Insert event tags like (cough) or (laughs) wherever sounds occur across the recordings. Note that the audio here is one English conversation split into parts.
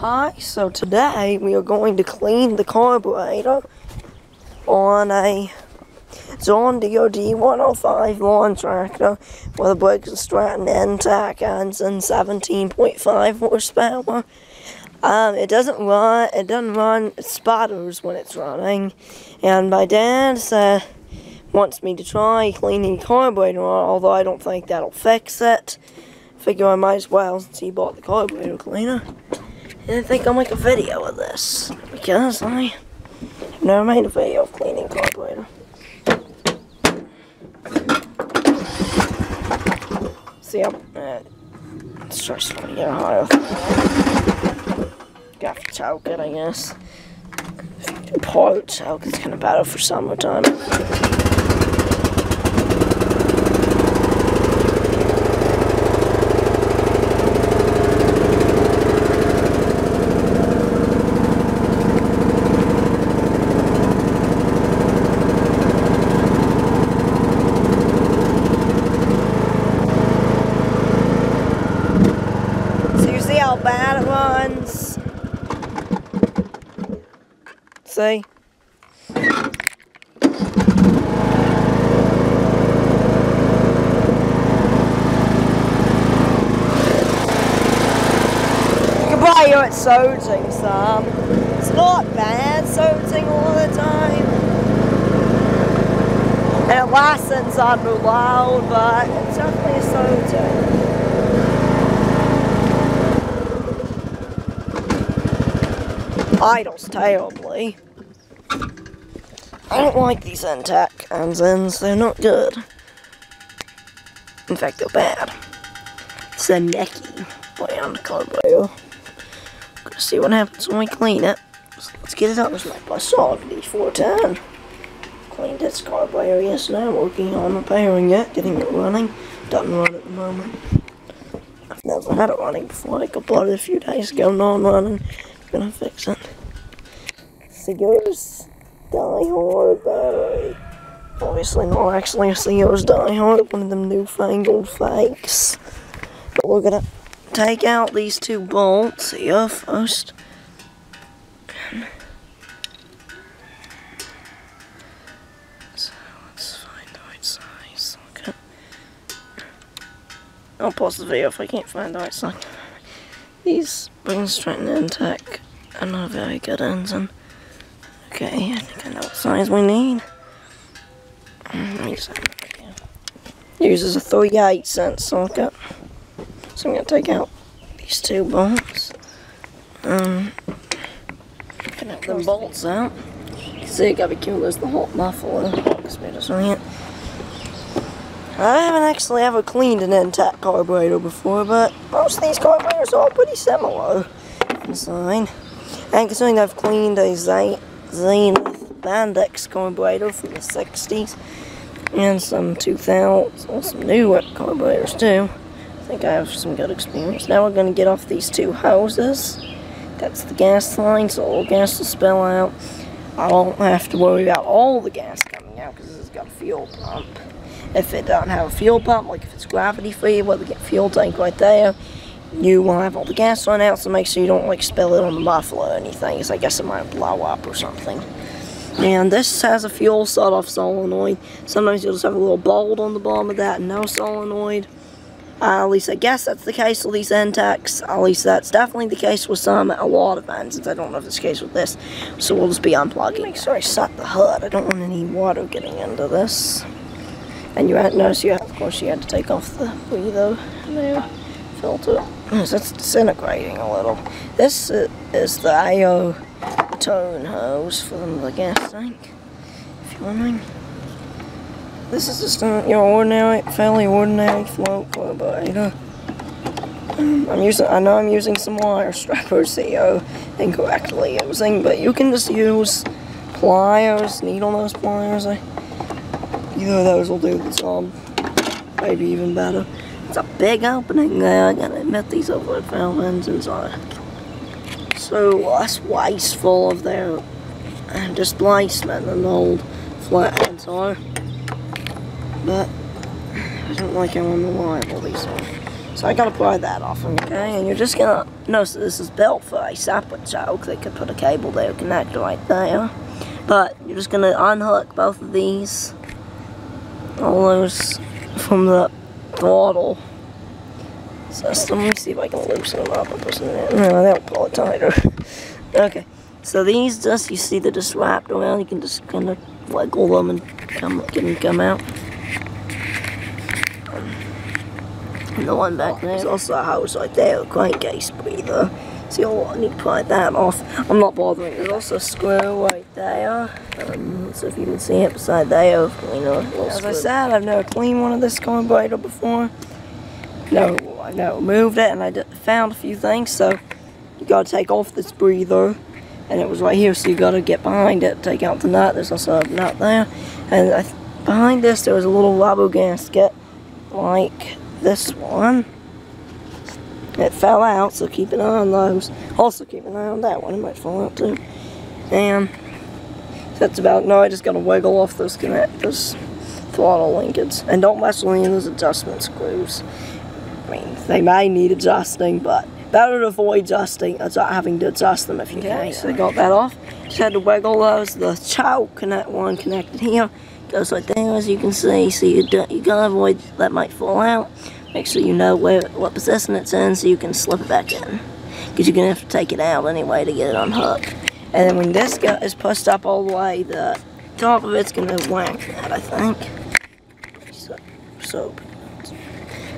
Hi, so today we are going to clean the carburetor on a Zorn DOD 105 lawn tractor with a Briggs & Stratton Intek engine 17.5 horsepower. Um, it doesn't run, it doesn't run spotters when it's running, and my dad said, wants me to try cleaning the carburetor, although I don't think that'll fix it. Figure I might as well since he bought the carburetor cleaner. I think I'll make a video of this because I have never made a video of cleaning carburetor. See, I'm, uh, let's try get higher. Got to choke it, I guess. Part choke, it's kind of better for summertime. How bad runs? See? You can probably hear it surging some. It's not bad surging all the time. And it lasts on the loud, but it's definitely surging. Idles terribly. I don't like these Intek engines, they're not good. In fact, they're bad. It's a Nikki brand carburetor. Gonna see what happens when we clean it. Let's get it up. It's made by Saab D410. Cleaned its carburetor yesterday, working on repairing it, getting it running. Doesn't run at the moment. I've never had it running before. I got it a few days ago, non-running. Gonna fix it. Sears Die Hard battery. Obviously not actually a Sears Die Hard, one of them newfangled fakes. But we're gonna take out these two bolts here first. So let's find the right size. Okay. I'll pause the video if I can't find the right size. These Briggs & Stratton Intek are not a very good engine. Okay, I think I know what size we need. Mm. Uses a 38 cent socket. So I'm going to take out these two bolts. Um, connect them bolts out. See, got to be cool as the hot muffler. I haven't actually ever cleaned an Intek carburetor before, but most of these carburetors are pretty similar design. And considering I've cleaned a Zenith Bendix carburetor from the 60s, and some 2000s, and some new carburetors too, I think I have some good experience. Now we're going to get off these two hoses. That's the gas line, so all gas will spill out. I don't have to worry about all the gas coming out because it's got a fuel pump if it doesn't have a fuel pump, like if it's gravity free, well, we get fuel tank right there, you will have all the gas run out, so make sure you don't like spill it on the muffler or anything, because I guess it might blow up or something. And this has a fuel shut-off solenoid. Sometimes you'll just have a little bolt on the bottom of that, no solenoid. Uh, at least I guess that's the case with these Inteks. At least that's definitely the case with some, a lot of engines. I don't know if it's the case with this. So we'll just be unplugging. Make sure I shut the hood. I don't want any water getting into this. And you had notice you had, of course you had to take off the breather there filter. It's disintegrating a little. This is the AO tone hose for the gas tank. If you're wondering. This is just a, your ordinary, fairly ordinary float carburetor. Um, I'm using, I know I'm using some wire strippers here incorrectly using, but you can just use pliers, needle nose pliers. I, Either of those will do the job. Maybe even better. A big opening there. I gotta admit these overhead valve engines are so less wasteful of their displacement than old flatheads are. But I don't like how unreliable these are. So I gotta pry that off. Okay, and you're just gonna notice this is built for a separate choke. They could put a cable there, connect right there. But you're just gonna unhook both of these, all those from the throttle system. Let me see if I can loosen them up and push them in. No, they'll pull it tighter. (laughs) okay, so these just, you see they're just wrapped around. You can just kind of wiggle them and come, get them come out. And the one back there is also a hose right there, a crankcase breather. So you'll need to pry that off. I'm not bothering. There's also a screw right there. Um, so if you can see it beside there, you know, As I said, I've never cleaned one of this carburetor before. No, I know, moved it and I found a few things. So you gotta take off this breather. And it was right here, so you gotta get behind it, take out the nut. There's also a nut there. And I, behind this, there was a little rubber gasket, like this one. It fell out, so keep an eye on those. Also keep an eye on that one, it might fall out too. And that's about, no, I just gotta wiggle off those connectors, throttle linkage. And don't mess with any of those adjustment screws. I mean, they may need adjusting, but better to avoid adjusting, having to adjust them if you okay, can. So I got that off. Just had to wiggle those. The choke connect one connected here goes like there, as you can see. So you don't, you gotta avoid that might fall out. Make sure you know where what position it's in so you can slip it back in. Because you're going to have to take it out anyway to get it unhooked. And then when this guy is pushed up all the way, the top of it's going to whack that, I think. So, so,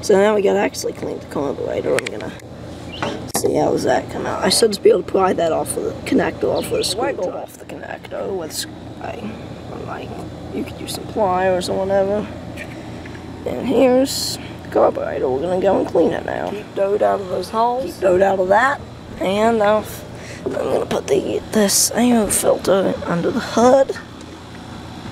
so now we got to actually clean the carburetor. I'm going to see how does that come out. I should just be able to pry that off of the connector off with a screwdriver. off the connector with, like, like, you could use some pliers or whatever. And here's carburetor. We're going to go and clean it now. Keep dirt out of those holes. Keep dirt out of that. And i am going to put the this air filter under the hood.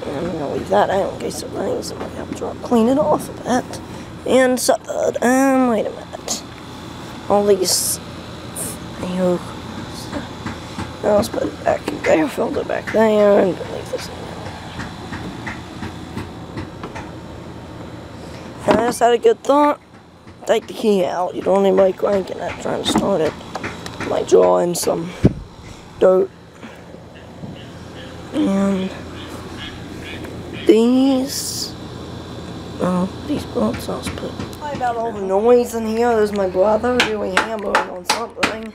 And I'm going to leave that out in case it rains. And we have to clean it off a bit. And set the hood. And wait a minute. All these air... let's put it back, air filter back there and leave this And I just had a good thought. Take the key out. You don't need anybody cranking that trying to start it. Might draw in some dirt. And these oh these bolts I'll put sorry about all the noise in here. There's my brother doing hammering on something.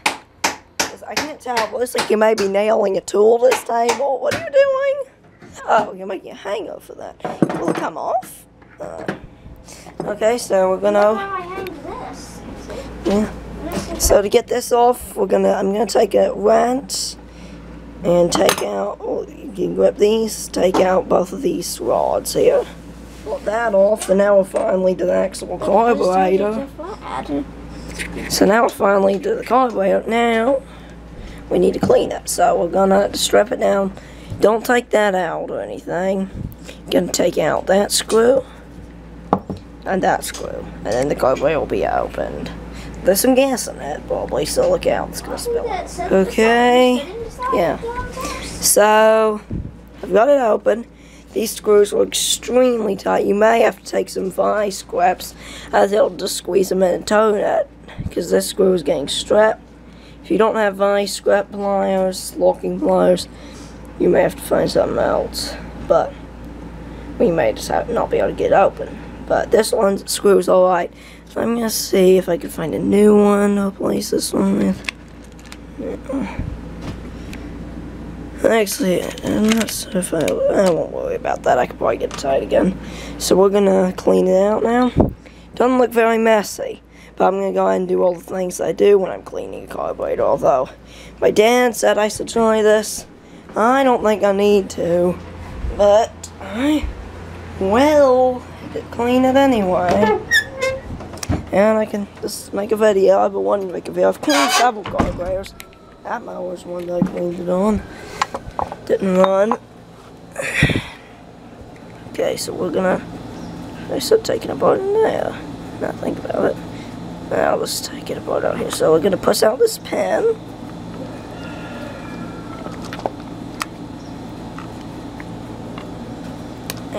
I can't tell, it looks like you may be nailing a tool to this table. What are you doing? Oh, you're making a hanger for that. Will it come off? Uh, Okay, so we're gonna. Yeah. So to get this off, we're gonna. I'm gonna take a wrench and take out. Oh, you can grip these. Take out both of these rods here. Put that off, and now we're finally to the actual carburetor. So now we're finally to the carburetor. Now we need to clean it. So we're gonna strip it down. Don't take that out or anything. Gonna take out that screw and that screw. And then the carburetor will be opened. There's some gas in it, probably, so look out, it's gonna spill. Okay, yeah. So, I've got it open. These screws are extremely tight. You may have to take some vice grips as it'll just squeeze them in and tone it because this screw is getting strapped. If you don't have vice grip pliers, locking pliers, you may have to find something else. But we may just not be able to get open. But this one screws alright. So I'm going to see if I can find a new one to replace this one with. Actually, I'm not sure if I, I won't worry about that. I could probably get tight again. So we're going to clean it out now. Doesn't look very messy. But I'm going to go ahead and do all the things I do when I'm cleaning a carburetor. Although, my dad said I should try this. I don't think I need to. But, I will clean it anyway. And I can just make a video. I've been wanting to make a video. I've cleaned several carburetors. That mower's one that I cleaned it on. Didn't run. Okay, so we're gonna I said taking apart now. Not think about it. Now let's take it apart out here. So we're gonna push out this pen.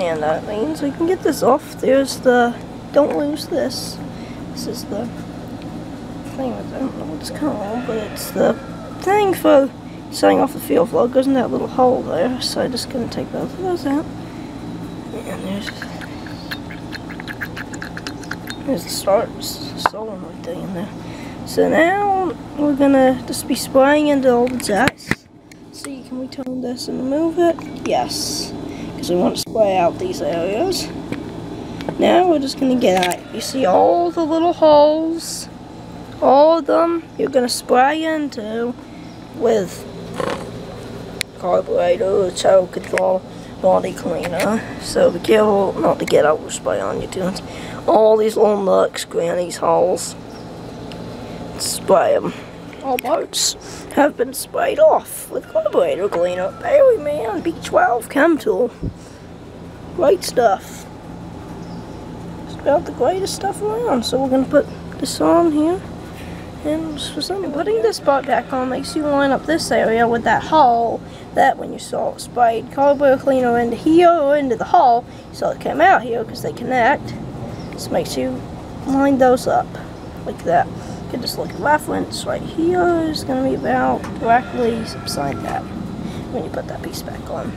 And uh, that means we can get this off. There's the, don't lose this. This is the thing, I don't know what it's called, but it's the thing for setting off the fuel. It goes in that little hole there, so I'm just going to take both of those out. And there's, there's the start solenoid thing in there. So now we're going to just be spraying into all the jacks. See, can we turn this and move it? Yes, we want to spray out these areas. Now we're just going to get out. You see all the little holes? All of them you're going to spray into with carburetor, choke control, body cleaner. So be careful not to get spray on your tunes. All these little nooks, grannies, holes. Spray them. All parts have been sprayed off with carburetor cleaner. Berryman B12 Chemtool. Great stuff. It's about the greatest stuff around. So we're going to put this on here. And for some putting this part back on makes you line up this area with that hole that when you saw it sprayed carburetor cleaner into here or into the hole, you saw it came out here because they connect. This makes you line those up like that. Can just look at reference right here is going to be about directly beside that when you put that piece back on.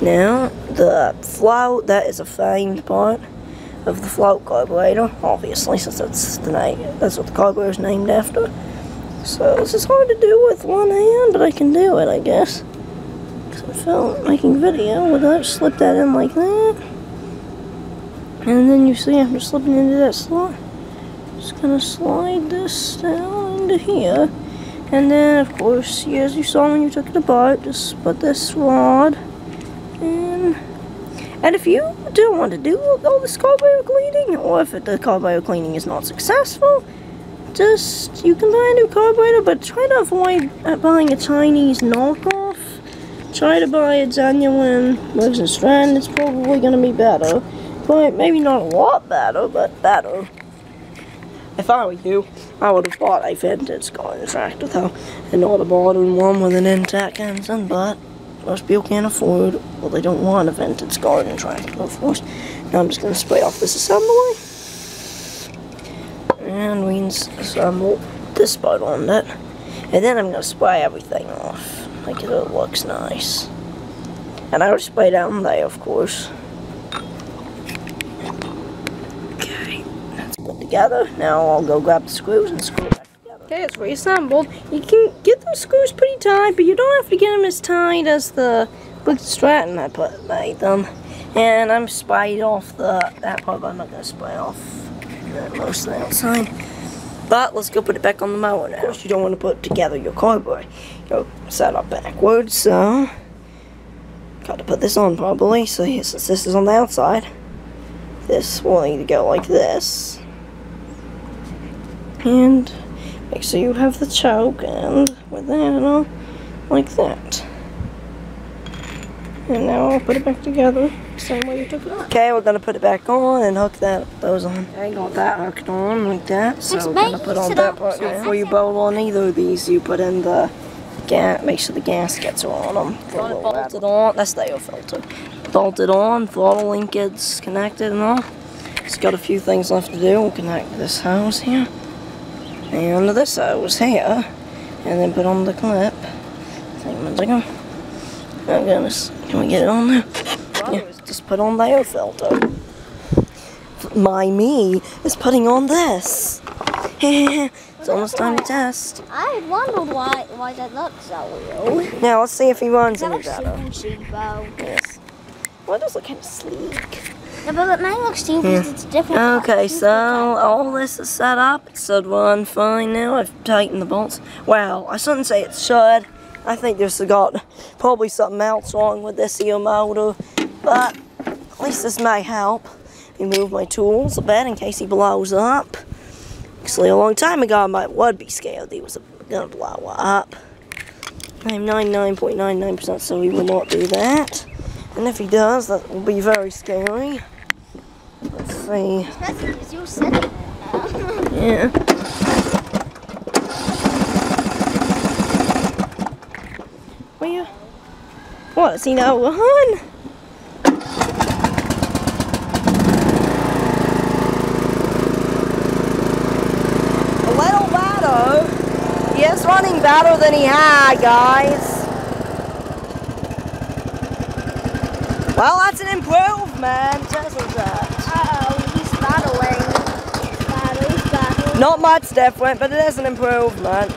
Now, the float, that is a framed part of the float carburetor, obviously, since that's the name, that's what the carburetor is named after. So this is hard to do with one hand, but I can do it, I guess. Cause I felt making video without slip that in like that. And then you see I'm just slipping into that slot. Just gonna slide this down into here. And then, of course, as you saw when you took it apart, just put this rod in. And if you do want to do all this carburetor cleaning, or if the carburetor cleaning is not successful, just, you can buy a new carburetor, but try to avoid uh, buying a Chinese knockoff. Try to buy a genuine Briggs & Stratton, it's probably going to be better. But maybe not a lot better, but better. If I were you, I would have bought a vintage garden tractor though, and not a modern one with an Intek engine, but most people can't afford, well they don't want a vintage garden tractor of course. Now I'm just going to spray off this assembly. And we assemble this part on it. And then I'm going to spray everything off, make it looks nice. And I would spray down there of course. Together. Now I'll go grab the screws and screw it back together. Okay, it's reassembled. You can get those screws pretty tight, but you don't have to get them as tight as the Briggs Stratton I put made them. And I'm sprayed off the that part, but I'm not gonna spray off most of the outside. But let's go put it back on the mower now. Of course, you don't want to put together your carburetor. Go set up backwards, so got to put this on probably. So since this is on the outside, this will need to go like this. And make sure you have the choke and with that on like that. And now I'll put it back together, same way you took it off. Okay, we're gonna put it back on and hook that those on. I got that hooked on like that, so we're gonna put on that part now. Before you bolt on either of these, you put in the gas, make sure the gaskets are on them. Bolted on, that's the air filter. Bolted on, throttle linkage connected and all. It's got a few things left to do. We'll connect this hose here and this was here, and then put on the clip. Oh goodness, can we get it on there? Yeah, just put on the air filter. My me is putting on this. (laughs) it's almost time to test. I wondered why why that looks so real. Now let's see if he runs any better. Yes. Well, it does look kind of sleek. Yeah, but mine looks cheap because it's different. Okay, so all this is set up. It should run fine now. I've tightened the bolts. Well, I shouldn't say it should. I think there's got probably something else wrong with this here motor, but at least this may help me move my tools a bit in case he blows up. Actually, a long time ago, I might would be scared he was gonna blow up. I'm 99.99% so he will not do that. And if he does, that will be very scary. Let's see. yeah. one? what's he now on? Yes, running better than he had, guys. Well, that's an improvement, isn't it? Not much different, but it is an improvement.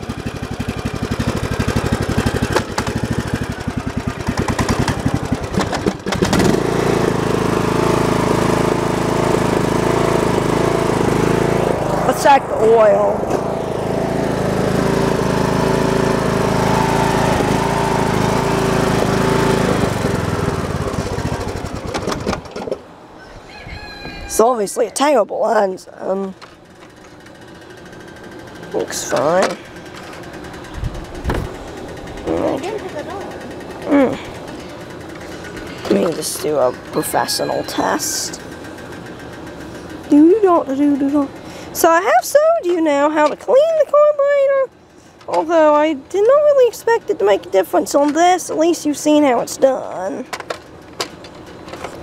Let's check the oil. It's obviously a terrible engine. Looks fine. On. Let me just do a professional test. So I have showed you now how to clean the carburetor. Although I did not really expect it to make a difference on this, at least you've seen how it's done.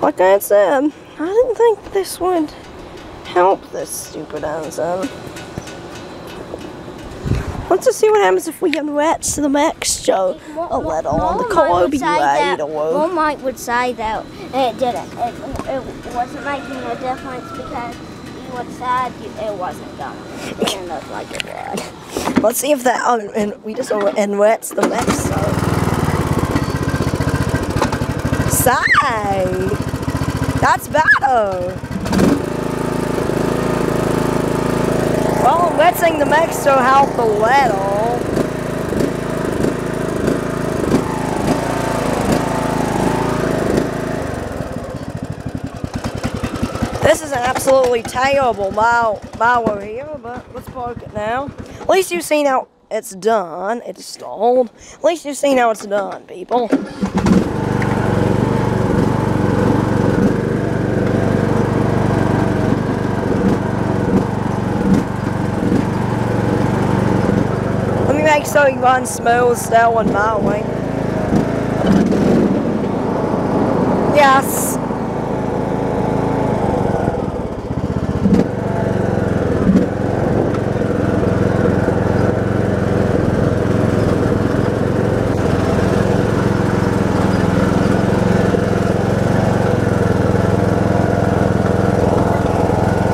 Like I said, I didn't think this would help this stupid engine. Let's see what happens if we enrich the mixture a little on the say that- Mom might would say that it didn't. It, it wasn't making a difference because you would say it wasn't going. It didn't look like it would. (laughs) Let's see if that oh, and we just enrich the mixer. Say, that's better. Well, enriching the mixer helped a little. This is an absolutely terrible mile, mile here, but let's park it now. At least you've seen how it's done. It's stalled. At least you've seen how it's done, people. You run smooth still when mowing. Yes.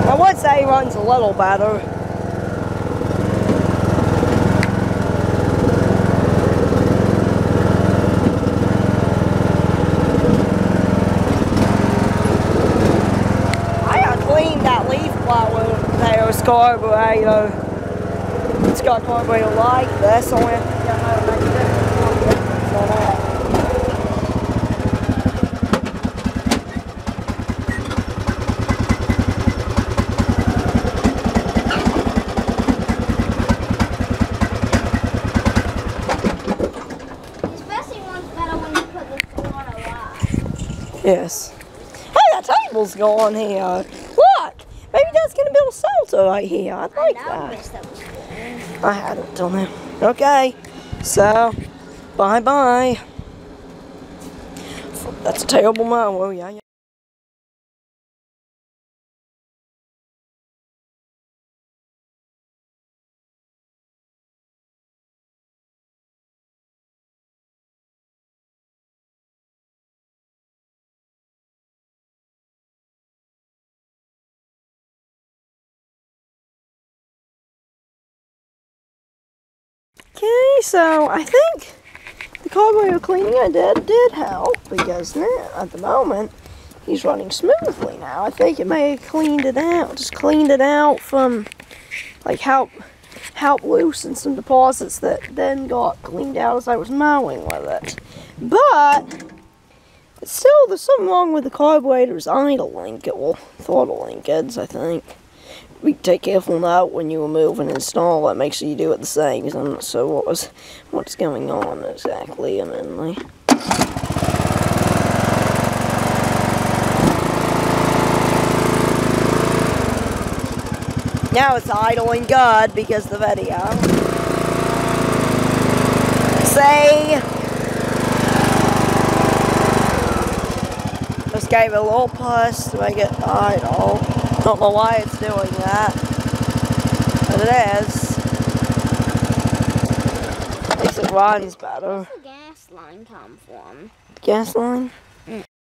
I would say he runs a little better. I got cleaned that leaf blower there's carburetor. It's got carburetor like this, so I have to get out and make a difference on that. Especially one's better when you put this on a lot. Yes. Hey, that table's gone here. Look! Maybe Dad's gonna shelter right here. I'd like I that. wish that was cool. I hadn't till now. Okay. So, bye bye. That's a terrible mower, yeah, yeah. So I think the carburetor cleaning I did did help because now at the moment he's running smoothly now. I think it may have cleaned it out, just cleaned it out from like help help loosen some deposits that then got cleaned out as I was mowing with it. But still there's something wrong with the carburetor's idle it will throttle linkage, I think we take careful note when you remove and install it. Make sure you do it the same. Because I'm not sure what was what's going on exactly. I mean, like. Now it's idling good because the video. Say. Just gave a little push to make it idle. Don't know why it's doing that, but it is. widen's better. Where's the gas line come from? Gas line?